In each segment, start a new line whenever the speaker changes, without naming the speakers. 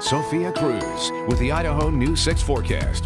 Sophia Cruz with the Idaho News 6 forecast.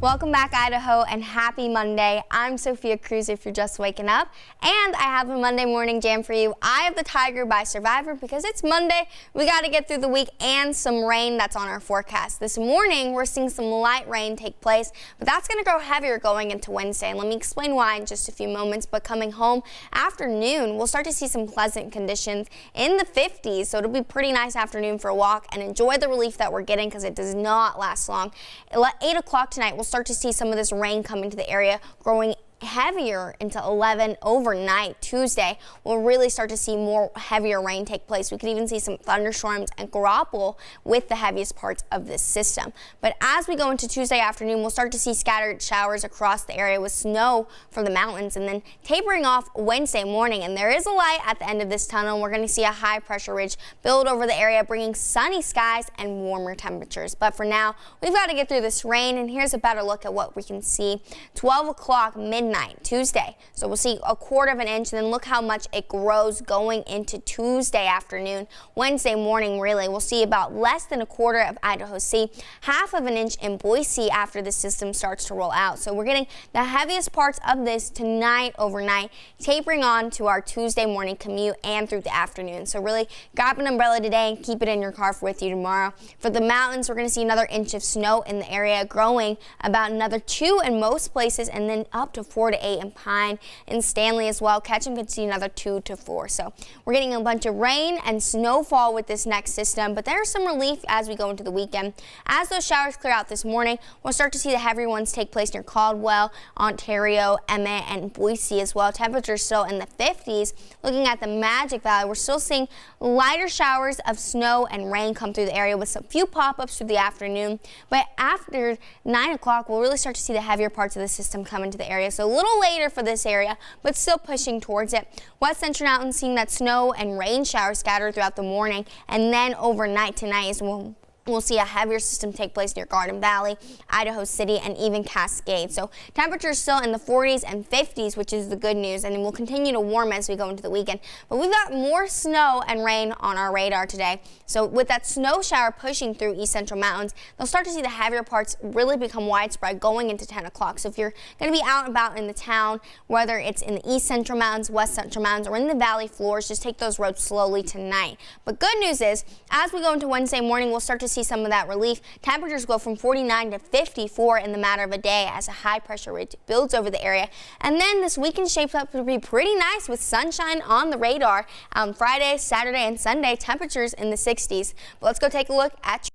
Welcome back, Idaho, and happy Monday. I'm Sophia Cruz if you're just waking up, and I have a Monday morning jam for you. Eye of the Tiger by Survivor because it's Monday. We got to get through the week and some rain that's on our forecast. This morning, we're seeing some light rain take place, but that's going to grow heavier going into Wednesday, and let me explain why in just a few moments. But coming home afternoon, we'll start to see some pleasant conditions in the 50s, so it'll be pretty nice afternoon for a walk and enjoy the relief that we're getting because it does not last long. At 8 o'clock tonight, we'll start to see some of this rain coming to the area, growing heavier into 11 overnight Tuesday. We'll really start to see more heavier rain take place. We could even see some thunderstorms and graupel with the heaviest parts of this system. But as we go into Tuesday afternoon, we'll start to see scattered showers across the area with snow from the mountains and then tapering off Wednesday morning. And there is a light at the end of this tunnel. We're going to see a high pressure ridge build over the area, bringing sunny skies and warmer temperatures. But for now, we've got to get through this rain. And here's a better look at what we can see. 12 o'clock midnight midnight, Tuesday. So we'll see a quarter of an inch, and then look how much it grows going into Tuesday afternoon. Wednesday morning, really, we'll see about less than a quarter of Idaho Sea, half of an inch in Boise after the system starts to roll out. So we're getting the heaviest parts of this tonight, overnight, tapering on to our Tuesday morning commute and through the afternoon. So really grab an umbrella today and keep it in your car with you tomorrow. For the mountains, we're going to see another inch of snow in the area, growing about another two in most places, and then up to four 4 to 8 in Pine and Stanley as well. Ketchum could see another 2 to 4. So we're getting a bunch of rain and snowfall with this next system, but there's some relief as we go into the weekend. As those showers clear out this morning, we'll start to see the heavier ones take place near Caldwell, Ontario, Emmett, and Boise as well. Temperatures still in the 50s. Looking at the Magic Valley, we're still seeing lighter showers of snow and rain come through the area with some few pop-ups through the afternoon. But after 9 o'clock, we'll really start to see the heavier parts of the system come into the area. So little later for this area, but still pushing towards it. West Central Mountain seeing that snow and rain showers scattered throughout the morning, and then overnight tonight is when We'll see a heavier system take place near Garden Valley, Idaho City, and even Cascade. So temperatures still in the 40s and 50s, which is the good news, and we'll continue to warm as we go into the weekend. But we've got more snow and rain on our radar today. So with that snow shower pushing through east central mountains, they'll start to see the heavier parts really become widespread going into 10 o'clock. So if you're going to be out and about in the town, whether it's in the east central mountains, west central mountains, or in the valley floors, just take those roads slowly tonight. But good news is, as we go into Wednesday morning, we'll start to see see some of that relief. Temperatures go from 49 to 54 in the matter of a day as a high pressure ridge builds over the area. And then this weekend shapes up to be pretty nice with sunshine on the radar. Um, Friday, Saturday, and Sunday, temperatures in the 60s. But let's go take a look at